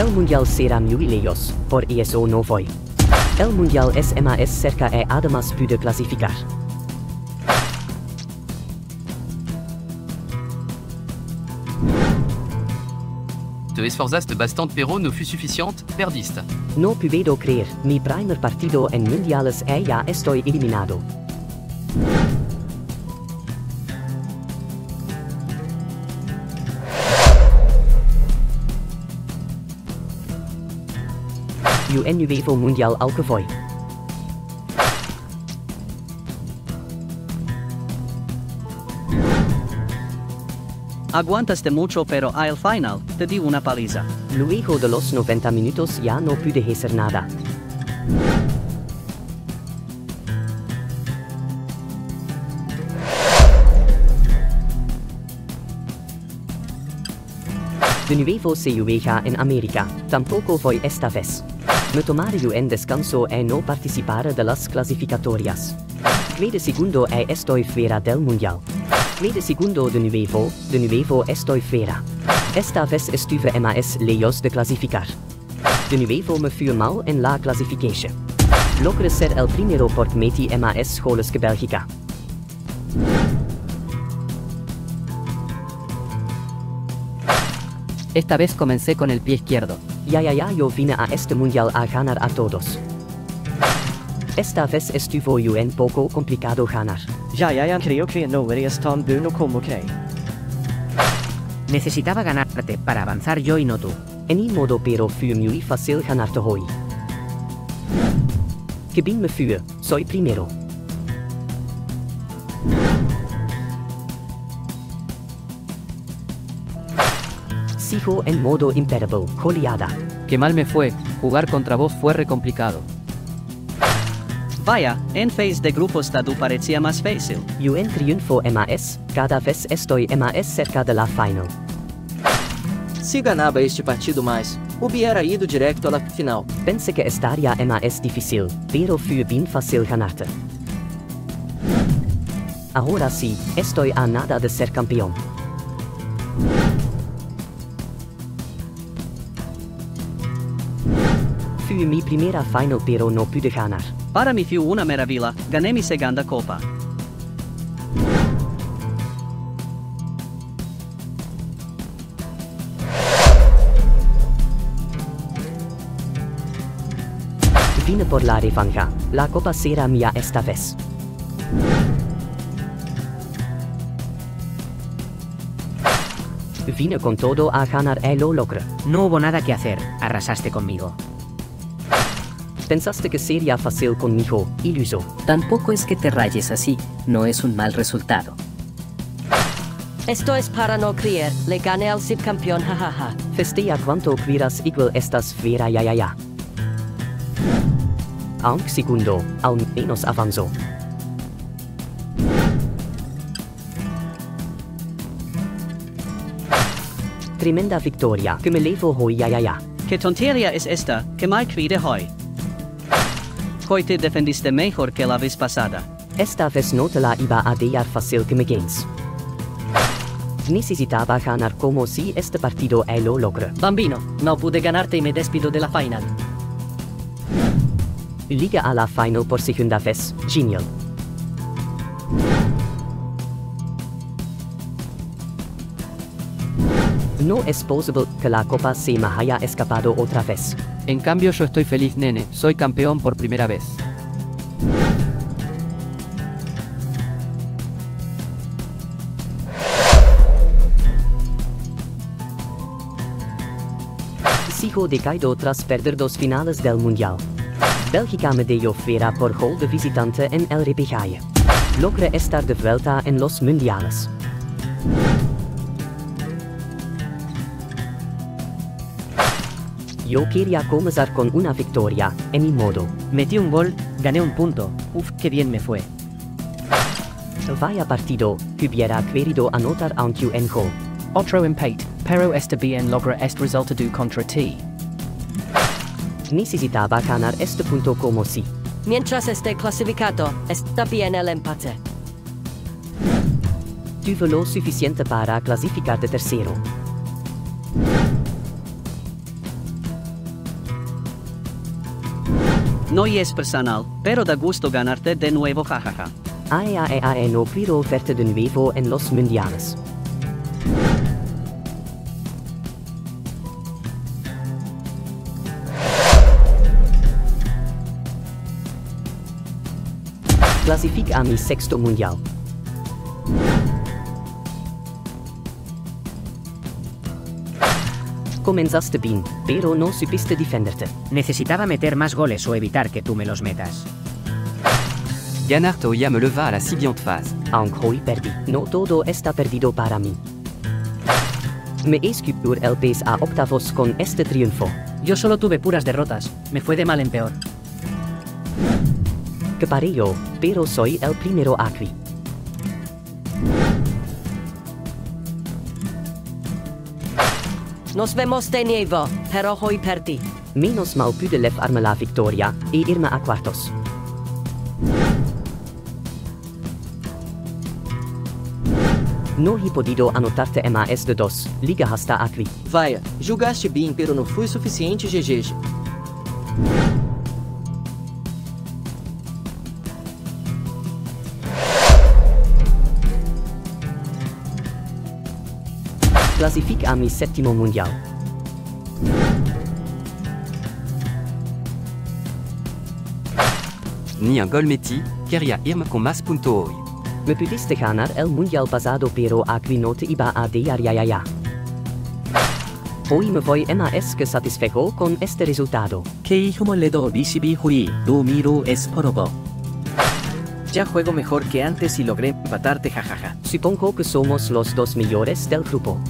El Mundial será lejos, por eso no voy. El Mundial es más cerca e además pude clasificar. Te esforzaste bastante pero no fut suficiente, perdiste. No puedo creer, mi primer partido en mundiales e ya estoy eliminado. UN nuevo mundial voy. Aguantaste mucho pero al final, te di una paliza. Luego de los 90 minutos ya no pude hacer nada. De nuevo se juega en América, tampoco voy esta vez. Me tomaré un descanso e no participar de las clasificatorias. Quede segundo e estoy fuera del mundial. Quede segundo de nuevo, de nuevo estoy fuera. Esta vez estuve más lejos de clasificar. De nuevo me fui mal en la clasificación. Logré ser el primero por metí más goles que Bélgica. Esta vez comencé con el pie izquierdo. Ya ya ya yo vine a este mundial a ganar a todos. Esta vez estuvo un poco complicado ganar. Ya ya ya creo que no eres tan bueno como que. Necesitaba ganarte para avanzar yo y no tú. En mi modo pero fue muy fácil ganarte hoy. Que bien me fue, soy primero. Sigo en modo imperable, goleada. Qué mal me fue, jugar contra vos fue re complicado. Vaya, en phase de grupo estado parecía más fácil. Yo en triunfo más, cada vez estoy más cerca de la final. Se ganaba este partido mais, hubiera ido directo a la final. Pensé que estaría más difícil, pero fue bien fácil ganarte. Ahora sí, estoy a nada de ser campeón. Fue mi primera final pero no pude ganar. Para mí fue una maravilla, gané mi segunda copa. Vine por la revancha, la copa será mía esta vez. Vine con todo a ganar y lo logré. No hubo nada que hacer, arrasaste conmigo. Pensaste que sería fácil conmigo, iluso. Tampoco es que te rayes así, no es un mal resultado. Esto es para no creer, le gané al subcampeón jajaja. Festeja cuanto quieras igual estás fuera ya ya ya. Aunque segundo, al menos avanzó. Tremenda victoria que me levo hoy ya ya ya. ¿Qué tontería es esta, que me de hoy? Hoy te defendiste mejor que la vez pasada. Esta vez no te la iba a dejar fácil que me ganes. Necesitaba ganar como si este partido y lo logré. Bambino, no pude ganarte y me despido de la final. Liga a la final por segunda vez, genial. No es posible que la copa se me haya escapado otra vez. En cambio yo estoy feliz nene, soy campeón por primera vez. Sigo decaído tras perder dos finales del Mundial. Bélgica me dio fuera por gol de visitante en el repechaje. Logré estar de vuelta en los Mundiales. Yo quería comenzar con una victoria, en mi modo. Metí un gol, gané un punto. Uf, qué bien me fue. Vaya partido, hubiera querido anotar aunque un gol. Otro empate, pero este bien logra este resultado contra ti. Necesitaba ganar este punto como si. Mientras esté clasificado, está bien el empate. Tuve lo suficiente para clasificar de tercero. No y es personal, pero da gusto ganarte de nuevo jajaja. AEAEAE no quiero oferta de nuevo en los mundiales. Clasifica a mi sexto mundial. Comenzaste bien, pero no supiste defenderte. Necesitaba meter más goles o evitar que tú me los metas. Ganar Toya me leva a la siguiente phase. Aunque hoy perdí, no todo está perdido para mí. Me escupur el pez a octavos con este triunfo. Yo solo tuve puras derrotas, me fue de mal en peor. Que paré yo, pero soy el primero aquí. Nos vemos de nuevo, pero hoy perdí. Menos mal pude levarme la victoria e irme a cuartos. No he podido anotarte más de dos, liga hasta aquí. Vaia, julgaste bem, pero não fui suficiente GGG. Clasifica a mi séptimo mundial. Ni un gol meti, quería irme con más punto hoy. Me pudiste ganar el mundial pasado pero aquí no te iba a dar ya ya ya. Hoy me voy más que satisfecho con este resultado. Keihomolledo Bishibi Hui, Du Miru es Porobo. Ya juego mejor que antes y logré empatarte jajaja. Supongo que somos los dos mejores del grupo.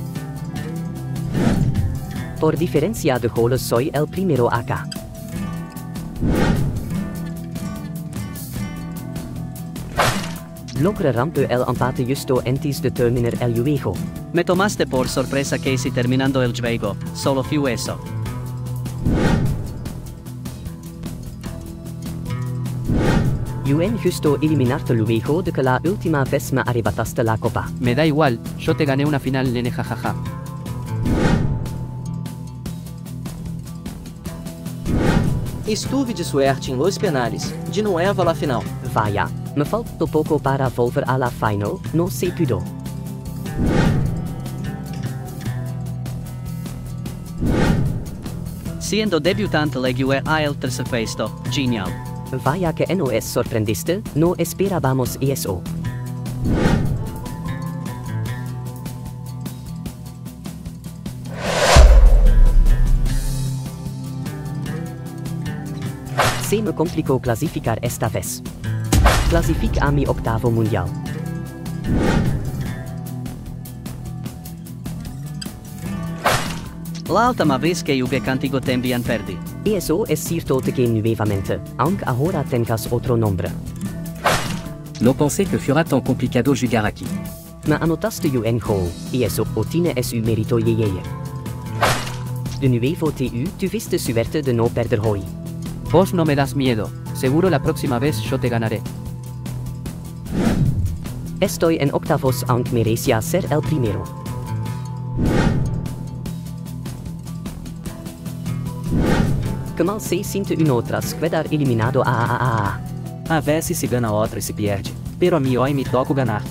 Por diferencia de goles soy el primero acá. Logre rampe el empate justo antes de terminar el juego. Me tomaste por sorpresa Casey terminando el juego, solo fue eso. UN justo eliminarte luego de que la última vez me arrebataste la copa. Me da igual, yo te gané una final nene jajaja. Estuve de suerte em los penales, de nuevo a la final. Vaya, me falta poco para volver a la final, no se pudo. Siendo debutante llegué a el tercer puesto, genial. Vaya que no es sorprendiste, no esperábamos eso. Se me complicó clasificar esta vez. Clasifica a mi octavo mundial. La última vez que jugué contigo también perdí. Eso es cierto de que nuevamente, aunque ahora tengas otro nombre. No pensé que fuera tan complicado jugar aquí. Me anotaste UN Hall, y eso tiene su mérito yeyeye. De nuevo TU tuviste suerte de no perder hoy. Vos no me das miedo, seguro la próxima vez yo te ganaré. Estoy en octavos aunque merecía ser el primero. Que mal se siente uno tras quedar eliminado a a a a. A vez se gana outra e se perde, pero a mim hoy me toca ganar.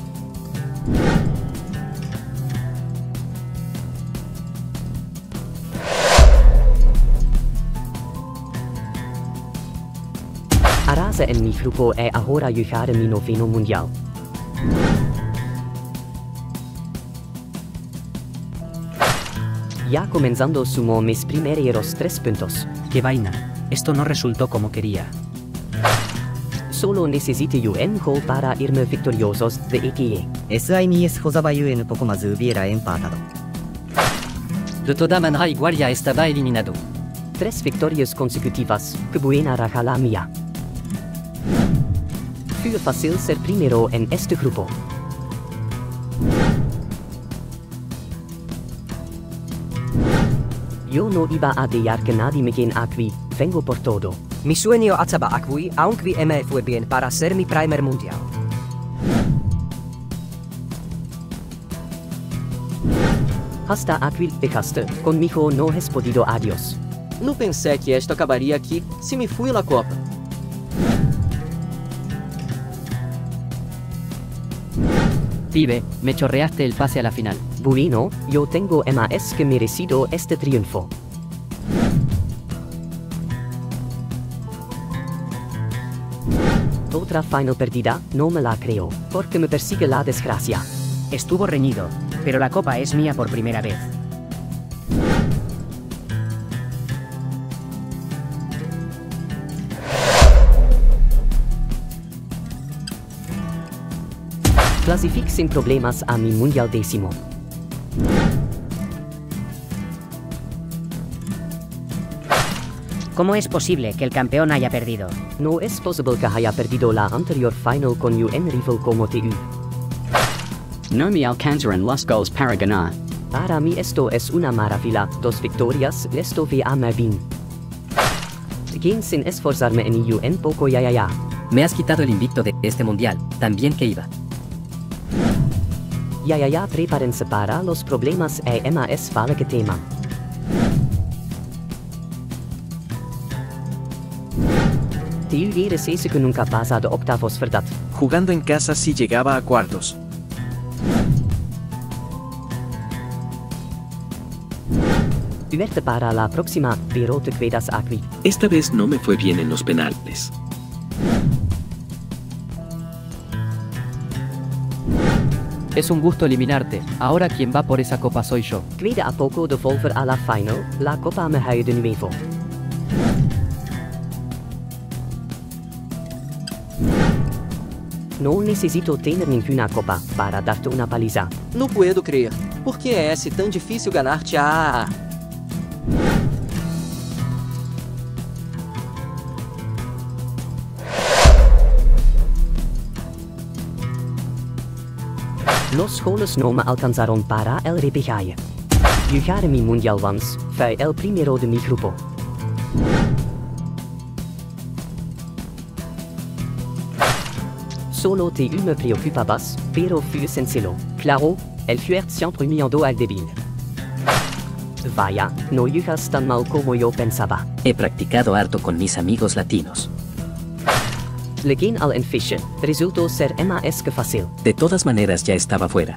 En mi grupo e ahora llegar a mi noveno mundial. Ya comenzando sumo mis primeros tres puntos. Qué vaina. Esto no resultó como quería. Solo necesito UN Hall para irme victoriosos de ETA. SIMS 小沢 UN poco más hubiera empatado. De toda manera igual ya estaba eliminado. Tres victorias consecutivas, que buena raja la mía. Fue fácil ser primero en este grupo. Yo no iba a dejar que nadie me quien aquí, vengo por todo. Mi sueño acaba aquí, aunque me fue bien para ser mi primer mundial. Hasta aquí dejaste, conmigo no has podido adiós. Não pensei que esto acabaria aqui, se me fui la Copa. Pibe, me chorreaste el pase a la final. Bueno, yo tengo más que merecido este triunfo. Otra final perdida, no me la creo, porque me persigue la desgracia. Estuvo reñido, pero la copa es mía por primera vez. Clasifique sin problemas a mi mundial décimo. ¿Cómo es posible que el campeón haya perdido? No es posible que haya perdido la anterior final con un rival como TU. No me alcanzaron los gols para ganar. Para mí esto es una maravilla, dos victorias, esto ve a bien. Quien sin esforzarme en un poco ya ya ya. Me has quitado el invicto de este mundial, también que iba. Ya ya ya prepárense para los problemas e más vale que teman. TU eres ese que nunca pasa de octavos, ¿verdad? Jugando en casa sí llegaba a cuartos. Verte para la próxima, pero te quedas aquí. Esta vez no me fue bien en los penales. Es un gusto eliminarte. Ahora quien va por esa copa soy yo. A poco de volver a la final, la copa me hay de nuevo. No necesito tener ninguna copa para darte una paliza. No puedo creer. Por que é tão difícil ganhar-te a... Los goles no me alcanzaron para el repechaje. Llegar mi mundial once, fue el primero de mi grupo. Solo TU me preocupabas, pero fue sencillo. Claro, el fuerte siempre mirando al débil. Vaya, no llegas tan mal como yo pensaba. He practicado harto con mis amigos latinos. Leguen al enfiche, resultó ser más que fácil. De todas maneras ya estaba fuera.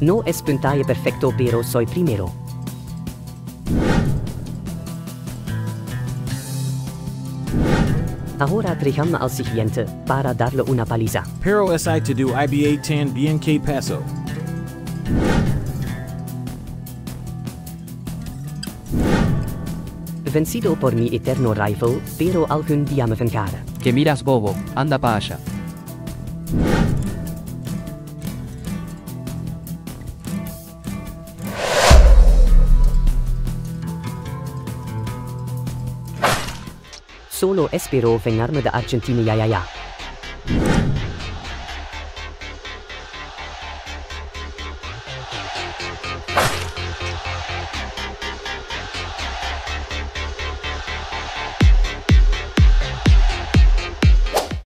No es puntaje perfecto pero soy primero. Ahora trajame al siguiente, para darle una paliza. Pero SI to do IBA 10 BNK Paso. Vencido por mi eterno rival, pero algún día me vengará. Que miras bobo, anda pa' allá. Solo espero vengarme de Argentina ya ya ya.